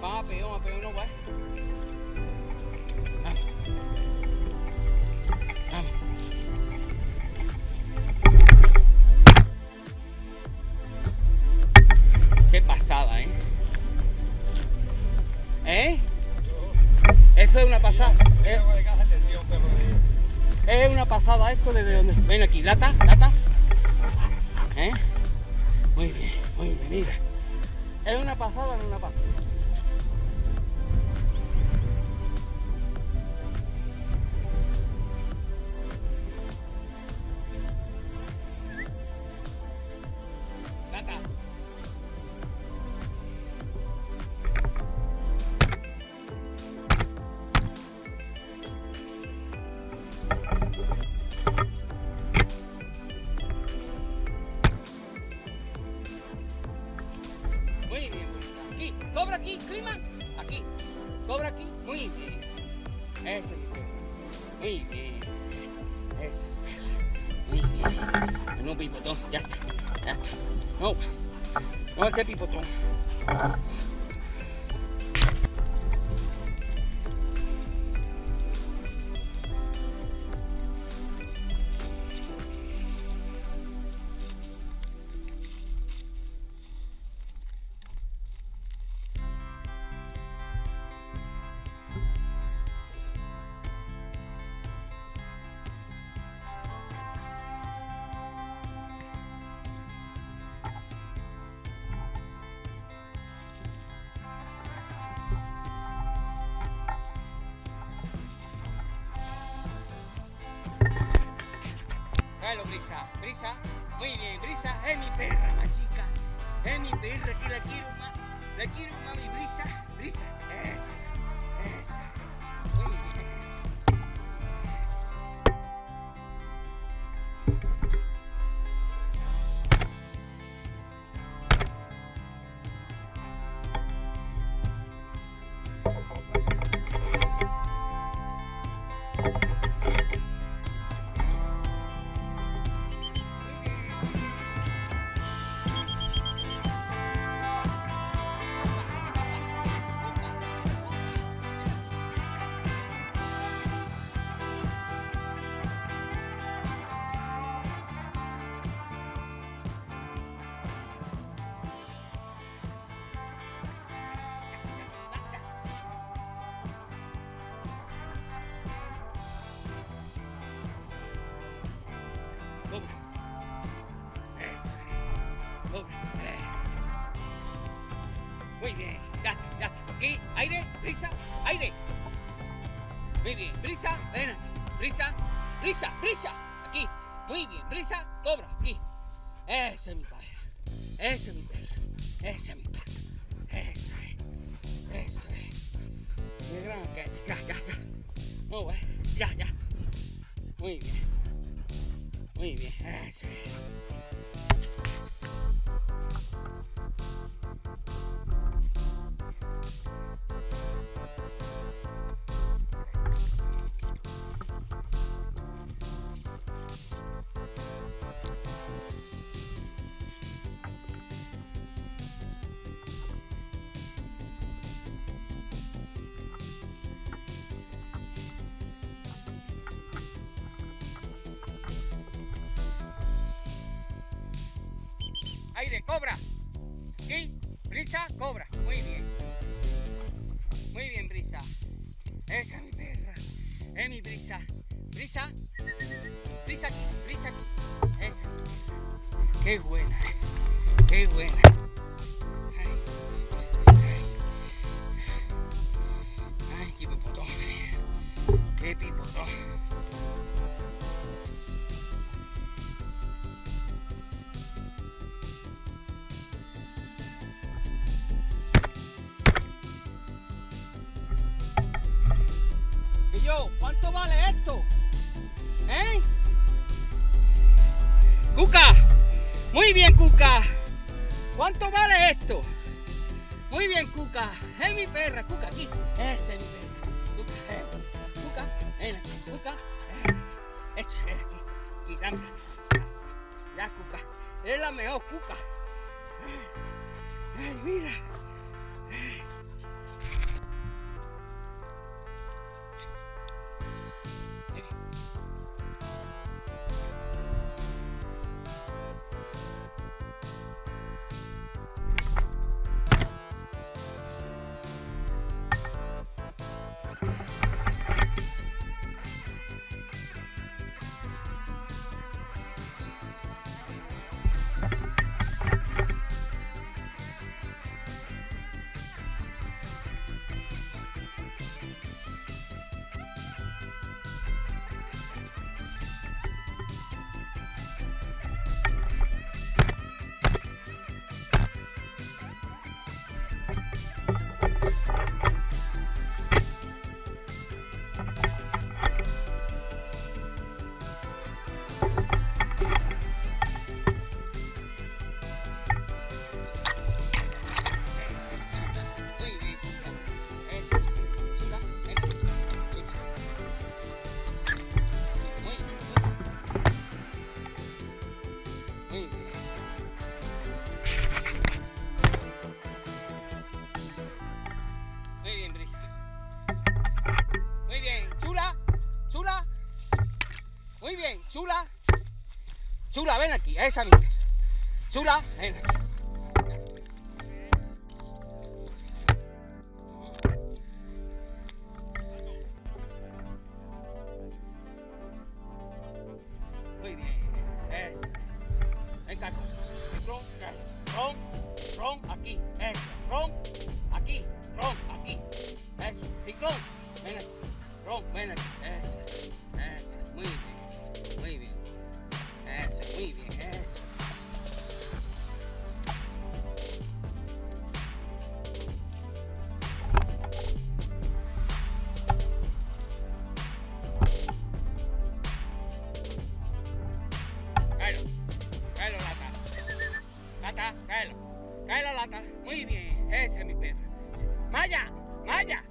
Vamos a pedir, vamos a pedir güey. Vamos. Vamos. Qué pasada, ¿eh? ¿Eh? Esto es una pasada. Es, es una pasada esto desde donde. Ven aquí, lata, lata. Mira. Es una pasada, no una pasada. Muy bien. Eso es mi perro. Muy bien. Eso. Muy bien. No, pipotón, ya está. Ya está. No, no este pipotón. Brisa. Brisa. Muy bien, Brisa. Es mi perra, la chica. Es mi perra que la quiero más. La quiero más, mi Brisa. Brisa. Esa. Esa. Muy bien. Brisa, ven aquí. Brisa, brisa, brisa. Aquí. Muy bien. Brisa, cobra. Aquí. Ese es mi padre. Ese es mi perro. Ese es mi perro. Eso es. Eso es. Qué gran es. Ya, bueno. Ya, ya. Muy bien. Muy bien. Eso es. Cobra. Aquí, brisa, cobra. Muy bien. Muy bien, brisa. Esa es mi perra. Es mi brisa. Brisa. Brisa aquí, brisa aquí. Esa. Qué buena. eh. Qué buena. Ay, qué pipotón. Qué pipotón. Cuca. ¿Cuánto vale esto? Muy bien Cuca. Es mi perra, Cuca, aquí. Esa es mi perra. Cuca, eh. Ven aquí, Cuca. eh. Esto es aquí. Aquí. Ya, Cuca. Es la mejor, Cuca. Ay, mira. Chula. Chula, ven aquí. a Esa misma. Chula, ven aquí. Muy bien. Eso. Venga, ron, ron, ron, aquí. Eso. Ron, aquí. Ron, aquí. Eso. Ciclón. Ven aquí. Ron, ven aquí. Eso. decía mi perra. Maya, Maya,